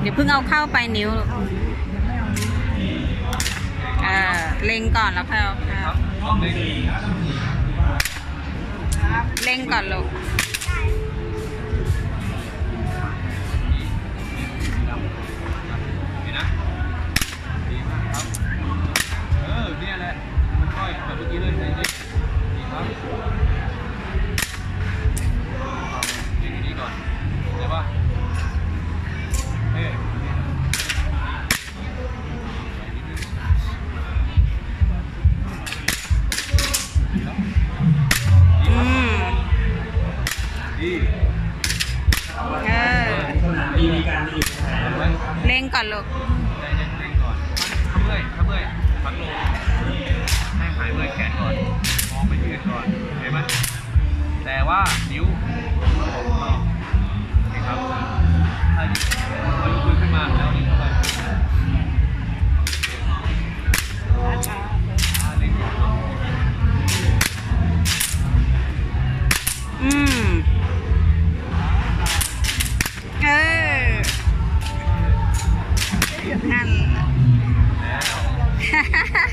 เดี๋ยวเพิ่งเอาเข้าไปนิ้วเออเล็งก่อนแล้วค่อยเอาเข้าเล็งก่อนลูก มบินมีการอยู่สถานเห็นไหมเล็งก่อนลูกใจเย็นๆก่อนถ้าเมื่อยถ้าเมื่อยพักลงให้หายเมื่อยแขนก่อนมองไปที่อื่นก่อนเห็นไหมแต่ว่านิ้ว Việt